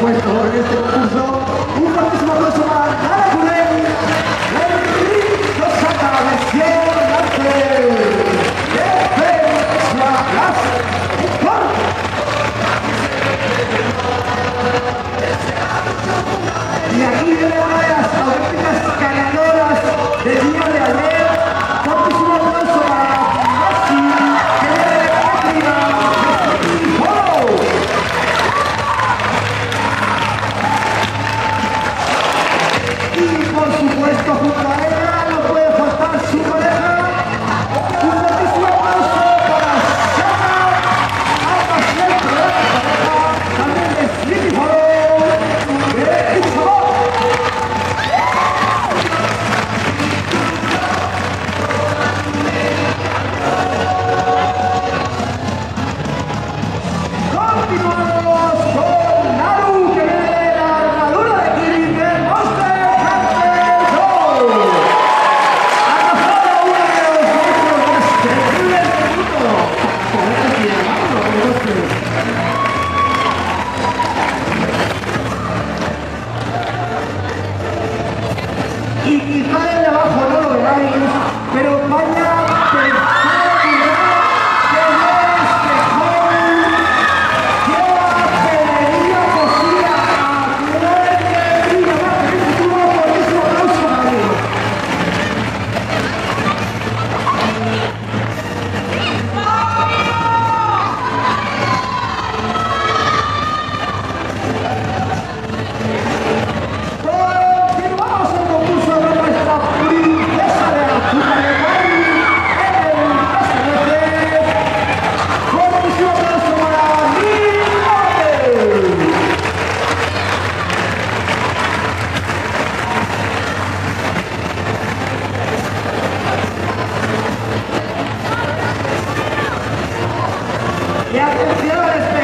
puesto en este concurso. Un fortísimo aplauso para Ana Curel, Enrico Santa de Defensa Las Y aquí vienen las auténticas ganadoras del día de ayer. Y